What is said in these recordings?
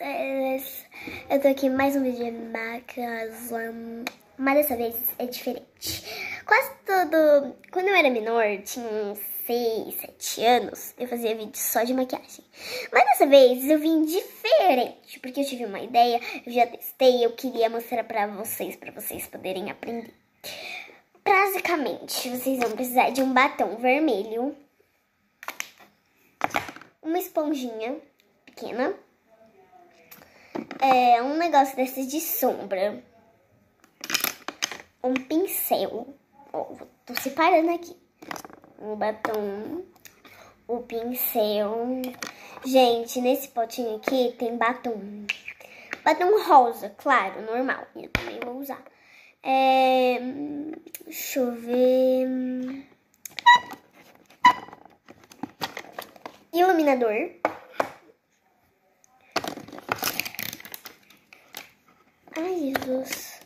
Eu tô aqui mais um vídeo de maquiagem, mas dessa vez é diferente. Quase todo... Quando eu era menor, tinha uns 6, 7 anos, eu fazia vídeo só de maquiagem. Mas dessa vez eu vim diferente, porque eu tive uma ideia, eu já testei, eu queria mostrar pra vocês, pra vocês poderem aprender. Basicamente, vocês vão precisar de um batom vermelho, uma esponjinha pequena, é, um negócio desses de sombra, um pincel, oh, tô separando aqui, o batom, o pincel. Gente, nesse potinho aqui tem batom, batom rosa, claro, normal, eu também vou usar. É, deixa eu ver... Iluminador. Ai, Jesus.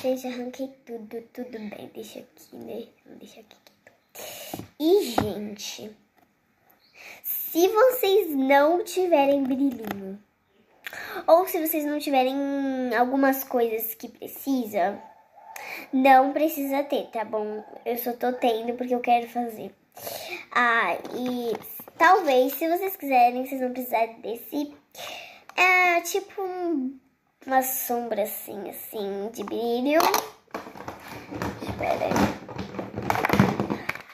Gente, arranquei tudo, tudo bem. Deixa aqui, né? Deixa aqui. E, gente, se vocês não tiverem brilhinho, ou se vocês não tiverem algumas coisas que precisa, não precisa ter, tá bom? Eu só tô tendo porque eu quero fazer. Ah, e talvez, se vocês quiserem, vocês vão precisar desse... É tipo um uma sombra assim, assim, de brilho. Espera aí.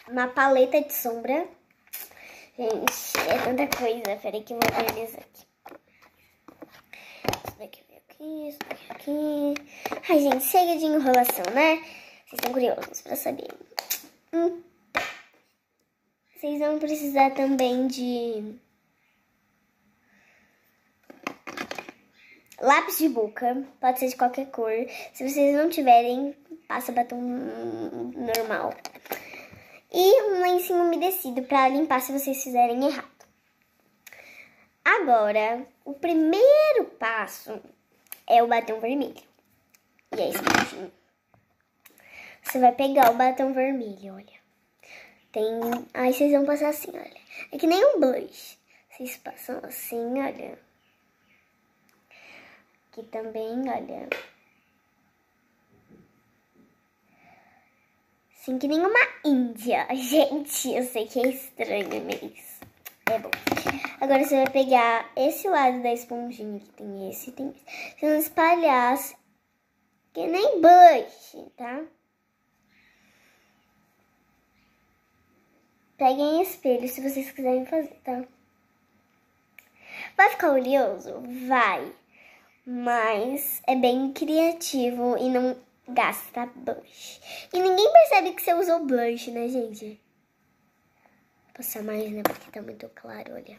Uma paleta de sombra. Gente, é tanta coisa. Peraí que eu vou organizar aqui. Isso daqui vem aqui, isso daqui aqui. Ai, gente, chega de enrolação, né? Vocês estão curiosos pra saber. Hum. Vocês vão precisar também de Lápis de boca, pode ser de qualquer cor. Se vocês não tiverem, passa batom normal. E um lencinho umedecido para limpar se vocês fizerem errado. Agora, o primeiro passo é o batom vermelho. E é esse baixinho. Você vai pegar o batom vermelho, olha. Tem... Aí vocês vão passar assim, olha. É que nem um blush. Vocês passam assim, olha. Aqui também, olha. Assim que nem uma índia. Gente, eu sei que é estranho, mas é bom. Agora você vai pegar esse lado da esponjinha, que tem esse tem esse. Você vai espalhar que nem bush, tá? Peguem espelho se vocês quiserem fazer, tá? Vai ficar oleoso? Vai mas é bem criativo e não gasta blush. E ninguém percebe que você usou blush, né, gente? Vou passar mais, né, porque tá muito claro, olha.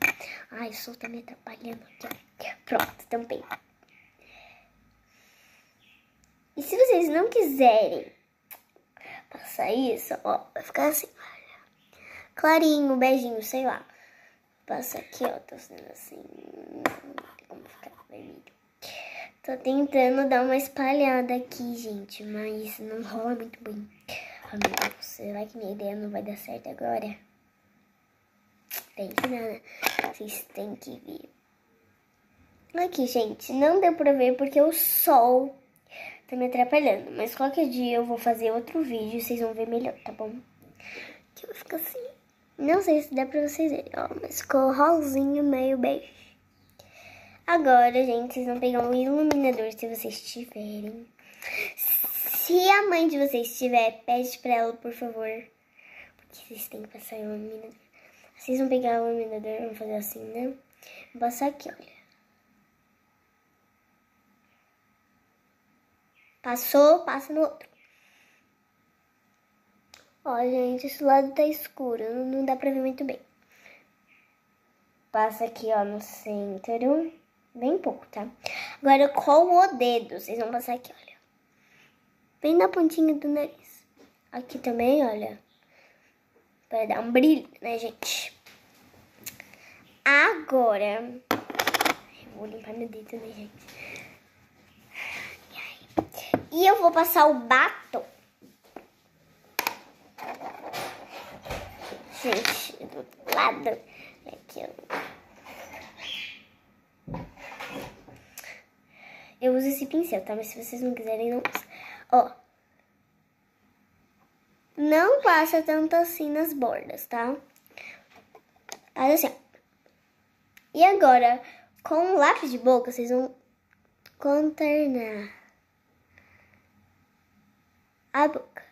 Ai, o sol tá me atrapalhando aqui, Pronto, tampei. E se vocês não quiserem passar isso, ó, vai ficar assim, olha. Clarinho, beijinho, sei lá. Passa aqui, ó, tô sendo assim, como ficar vermelho. Tô tentando dar uma espalhada aqui, gente, mas não rola muito bem. Deus, será que minha ideia não vai dar certo agora? Tem que dar, né? Vocês têm que ver. Aqui, gente, não deu pra ver porque o sol tá me atrapalhando. Mas qualquer dia eu vou fazer outro vídeo e vocês vão ver melhor, tá bom? Aqui vai ficar assim. Não sei se dá pra vocês verem, ó, mas ficou rosinho meio beijo. Agora, gente, vocês vão pegar um iluminador se vocês tiverem. Se a mãe de vocês tiver, pede pra ela, por favor. Porque vocês têm que passar o iluminador. Vocês vão pegar o iluminador, vão fazer assim, né? Vou passar aqui, olha. Passou, passa no outro. Ó, gente, esse lado tá escuro, não dá pra ver muito bem. Passa aqui, ó, no centro. Bem pouco, tá? Agora com o dedo, vocês vão passar aqui, olha. Bem na pontinha do nariz. Aqui também, olha. Para dar um brilho, né, gente? Agora... Eu vou limpar meu dedo, né, gente? E eu vou passar o batom. Gente, do lado. Aqui, ó. Uso esse pincel, tá? Mas se vocês não quiserem, não usa. Ó. Não passa tanto assim nas bordas, tá? Faz assim, ó. E agora, com o lápis de boca, vocês vão contornar a boca.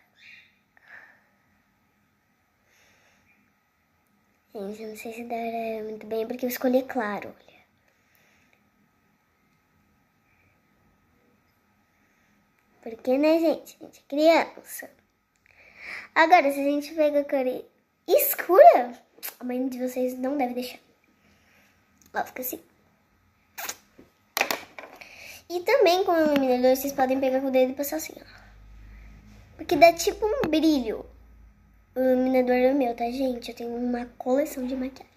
Gente, eu não sei se dá muito bem, porque eu escolhi claro, Porque, né, gente? A gente é criança. Agora, se a gente pega a cor escura, a mãe de vocês não deve deixar. Ela fica assim. E também com o iluminador, vocês podem pegar com o dedo e passar assim, ó. Porque dá tipo um brilho. O iluminador é meu, tá, gente? Eu tenho uma coleção de maquiagem.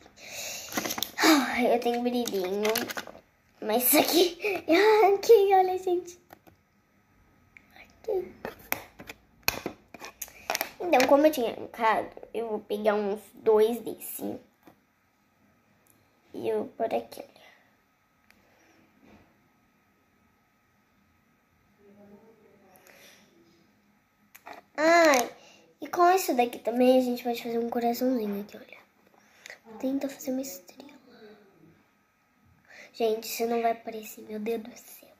Eu tenho brilhinho. Mas isso aqui... Aqui, olha, gente. Então, como eu tinha arrancado, eu vou pegar uns dois desses. E eu por aqui, olha. Ai, e com isso daqui também a gente pode fazer um coraçãozinho aqui, olha. Tenta fazer uma estrela. Gente, isso não vai aparecer, meu Deus do céu.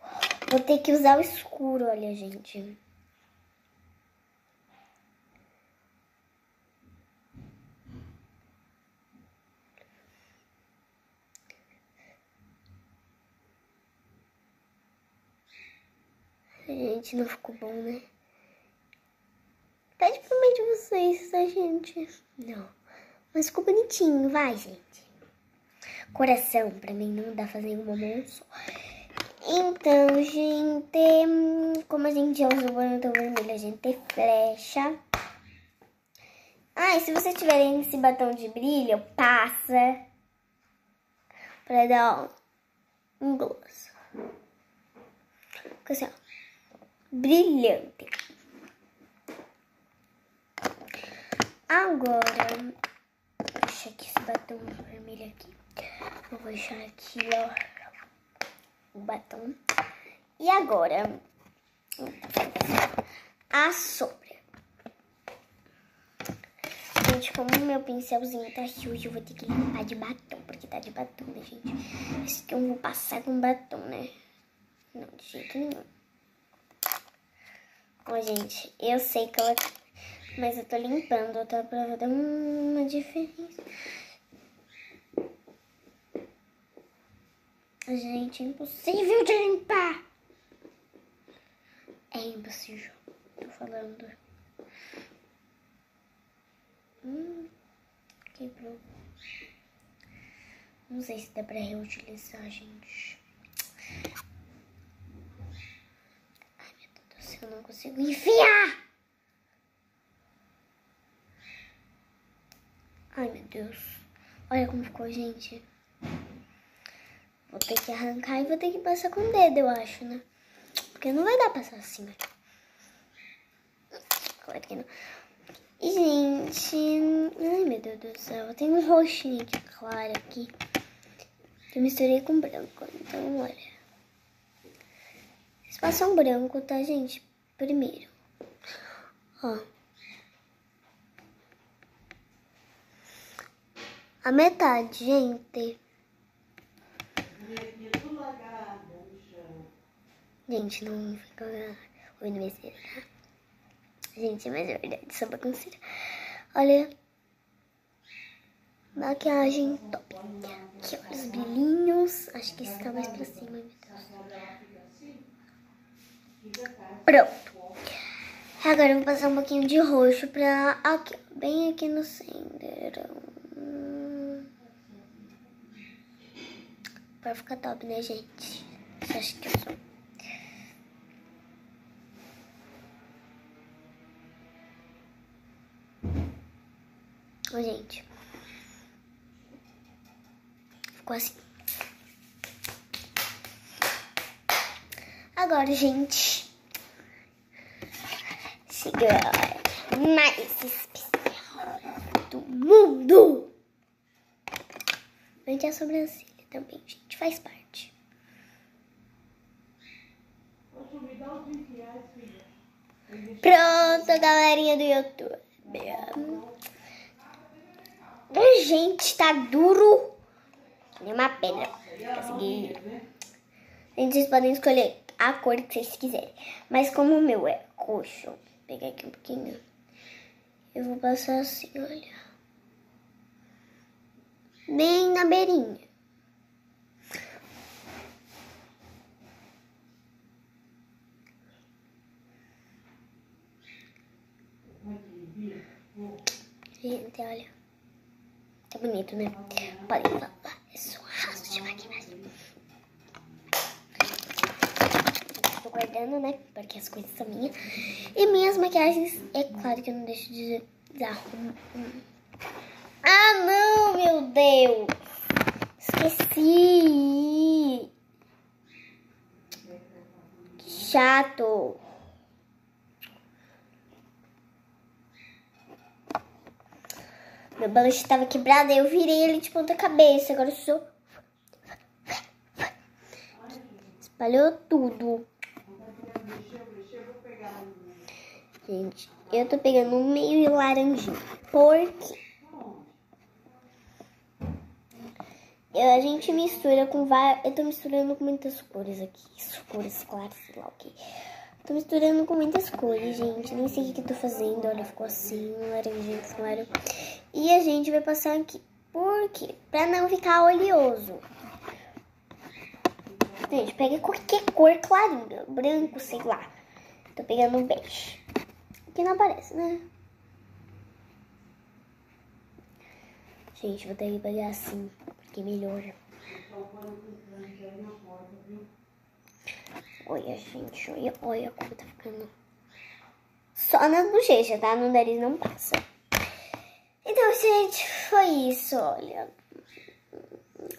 Vou ter que usar o escuro, olha, gente. Gente, não ficou bom, né? Pede pro meio de vocês, tá, gente? Não. Mas ficou bonitinho, vai, gente. Coração, pra mim, não dá fazer uma mão só. Então, gente, como a gente já usou o botão vermelho, a gente flecha. Ah, e se vocês tiverem esse batom de brilho, passa pra dar um gloss. Fica assim, ó brilhante. Agora, deixa aqui esse batom vermelho aqui. vou deixar aqui, ó, o batom. E agora, a sombra. Gente, como meu pincelzinho tá sujo, eu vou ter que limpar de batom, porque tá de batom, né, gente? Esse que eu vou passar com batom, né? Não, de jeito nenhum. Ó, gente, eu sei que ela... Mas eu tô limpando, tá? Pra dar uma diferença. Gente, é impossível de limpar. É impossível. Tô falando. Hum, quebrou. Não sei se dá pra reutilizar, gente. eu não consigo enfiar. Ai, meu Deus. Olha como ficou, gente. Vou ter que arrancar e vou ter que passar com o dedo, eu acho, né? Porque não vai dar pra passar assim, né? Claro que não. E, gente... Ai, meu Deus do céu. Tenho um roxinho aqui, claro, aqui. Eu misturei com branco. Então, olha. Vocês passam branco, tá, gente? primeiro. Ó. A metade, gente. Gente, não fica ruim besteira, tá? Gente, mas é verdade, pra considerar. Olha. Maquiagem top. Aqui, ó, os brilhinhos. Acho que esse tá mais pra cima, meu Deus. Pronto. Agora eu vou passar um pouquinho de roxo pra aqui, bem aqui no centro. Pra ficar top, né, gente? Você acha que eu sou? Ó, gente. Ficou assim. Agora, gente chegou a hora mais especial do mundo. Vende a sobrancelha também, gente, faz parte. Pronto, galerinha do YouTube. Gente, tá duro. Nem uma pedra. Vocês podem escolher a cor que vocês quiserem. Mas como o meu é coxo, vou pegar aqui um pouquinho. Eu vou passar assim, olha. Bem na beirinha. Gente, olha. Tá bonito, né? Podem falar. É só um arraso de maquiagem. Tô guardando, né? Porque as coisas são minhas. E minhas maquiagens, é claro que eu não deixo de desarrumar. Ah, não, meu Deus. Esqueci. Que chato. Meu balanço estava quebrado, aí eu virei ele de ponta cabeça. Agora eu sou... Espalhou tudo. Gente, eu tô pegando um meio laranjinho. Por quê? a gente mistura com várias... Eu tô misturando com muitas cores aqui. Cores claras, sei lá o que. Tô misturando com muitas cores, gente. Nem sei o que, eu tô fazendo. Olha, ficou assim, laranjinha, claro. E a gente vai passar aqui. Por quê? Pra não ficar oleoso. Gente, pega qualquer cor clarinha. Branco, sei lá. Tô pegando um beijo. Aqui não aparece, né? Gente, vou ter que pegar assim, porque melhora. Olha, gente, olha, olha como tá ficando. Só nas bochechas, tá? No nariz não passa. Gente, foi isso, olha. Vou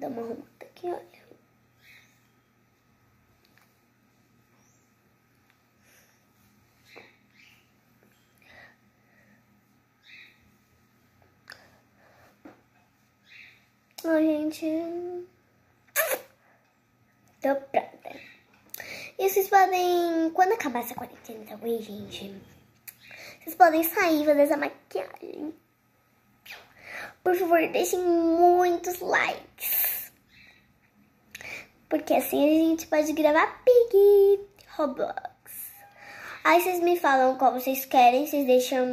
dar uma arrumada aqui, olha. Ó, gente. Tô pronta. E vocês podem, quando acabar essa quarentena também, gente, vocês podem sair fazer essa maquiagem. Por favor, deixem muitos likes. Porque assim a gente pode gravar Pig Roblox. Aí vocês me falam qual vocês querem, vocês deixam...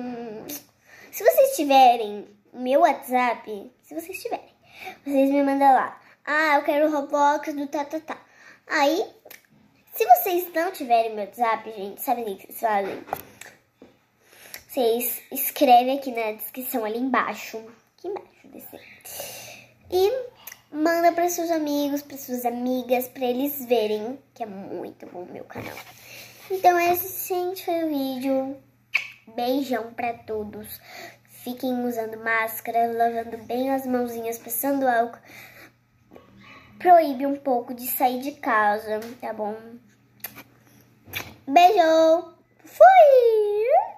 Se vocês tiverem meu WhatsApp, se vocês tiverem, vocês me mandam lá. Ah, eu quero Roblox do tá, tá, tá. Aí, se vocês não tiverem meu WhatsApp, gente, sabe o que vocês fazem? Vocês escrevem aqui na descrição ali embaixo. Aqui embaixo desse. E manda para seus amigos, para suas amigas, para eles verem que é muito bom o meu canal. Então esse, gente, foi o vídeo. Beijão para todos. Fiquem usando máscara, lavando bem as mãozinhas, passando álcool. Proíbe um pouco de sair de casa, tá bom? Beijo! Fui!